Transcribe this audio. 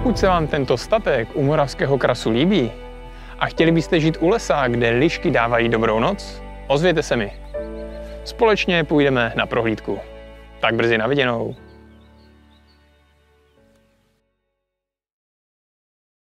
Pokud se vám tento statek u Moravského krasu líbí a chtěli byste žít u lesa, kde lišky dávají dobrou noc, ozvěte se mi. Společně půjdeme na prohlídku. Tak brzy na viděnou.